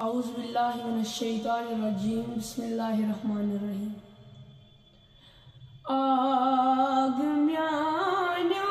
أعوذ بالله من الشيطان الرجيم. بسم الله الرحمن الرحيم. آگ میانا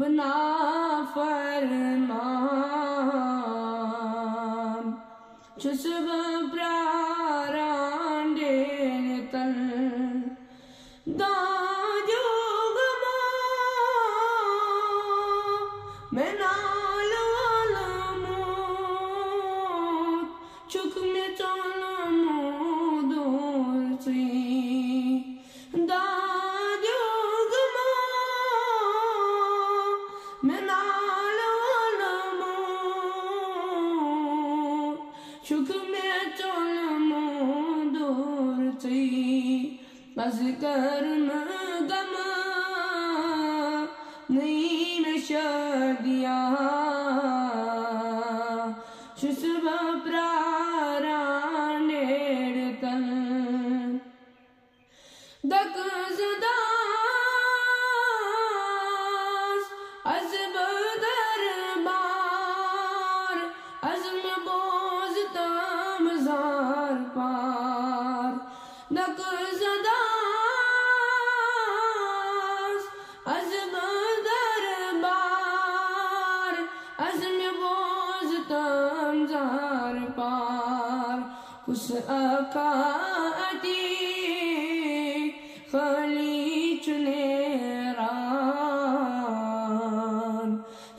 بنا فرمان. چسب پرا सुख में चोल मूं दूर थी। अस कर्म नी शुषब प्रा रेड़क ज़ पार कुछ अकाती खली चुनेरान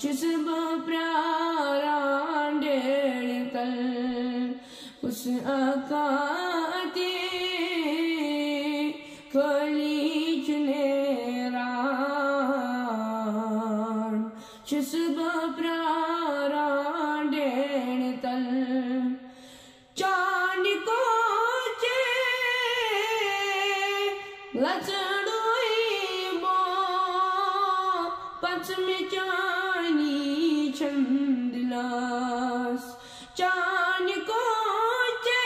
जिसब प्यारान डेढ़ तल उस अकाती खली चुनेरान जिसब प्यारान લચડોઈ બો પંચમે ચાણી ચંદલાસ ચાન કોચે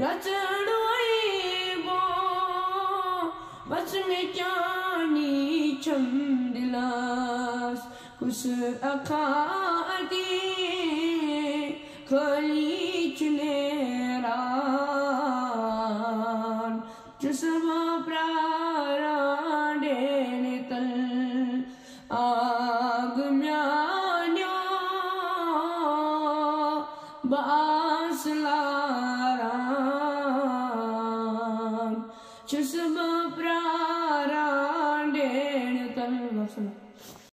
લચડોઈ બો પંચમે ચાણી ચંદલાસ કુશ અખાદી ખલી जिसम प्राणे नितल आगम्यान्या बासलाराम जिसम प्राणे नितल बसला